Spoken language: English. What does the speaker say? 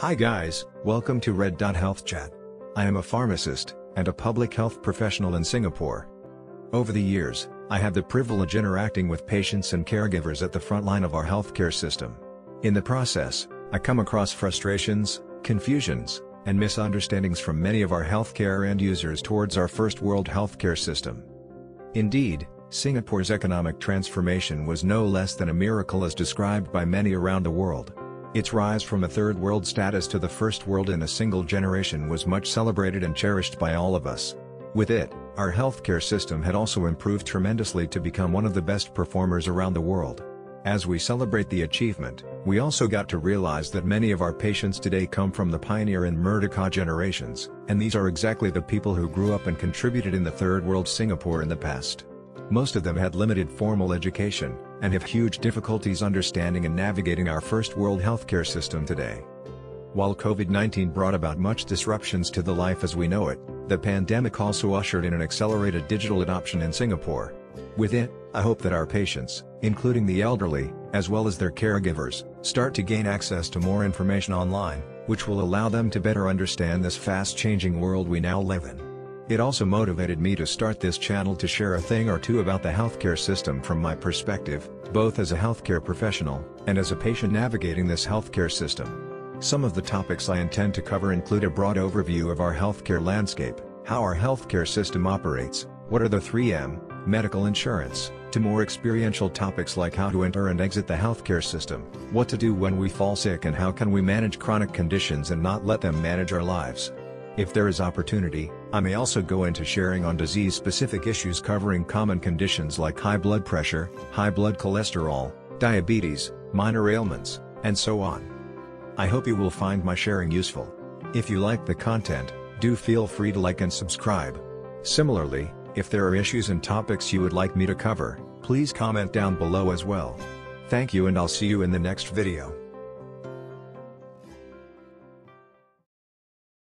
Hi guys, welcome to Red Dot Health Chat. I am a pharmacist and a public health professional in Singapore. Over the years, I have the privilege interacting with patients and caregivers at the front line of our healthcare system. In the process, I come across frustrations, confusions, and misunderstandings from many of our healthcare end users towards our first world healthcare system. Indeed, Singapore's economic transformation was no less than a miracle as described by many around the world. Its rise from a third world status to the first world in a single generation was much celebrated and cherished by all of us. With it, our healthcare system had also improved tremendously to become one of the best performers around the world. As we celebrate the achievement, we also got to realize that many of our patients today come from the pioneer and Merdeka generations, and these are exactly the people who grew up and contributed in the third world Singapore in the past. Most of them had limited formal education, and have huge difficulties understanding and navigating our first world healthcare system today. While COVID-19 brought about much disruptions to the life as we know it, the pandemic also ushered in an accelerated digital adoption in Singapore. With it, I hope that our patients, including the elderly, as well as their caregivers, start to gain access to more information online, which will allow them to better understand this fast-changing world we now live in. It also motivated me to start this channel to share a thing or two about the healthcare system from my perspective, both as a healthcare professional, and as a patient navigating this healthcare system. Some of the topics I intend to cover include a broad overview of our healthcare landscape, how our healthcare system operates, what are the 3M, medical insurance, to more experiential topics like how to enter and exit the healthcare system, what to do when we fall sick and how can we manage chronic conditions and not let them manage our lives. If there is opportunity, I may also go into sharing on disease-specific issues covering common conditions like high blood pressure, high blood cholesterol, diabetes, minor ailments, and so on. I hope you will find my sharing useful. If you like the content, do feel free to like and subscribe. Similarly, if there are issues and topics you would like me to cover, please comment down below as well. Thank you and I'll see you in the next video.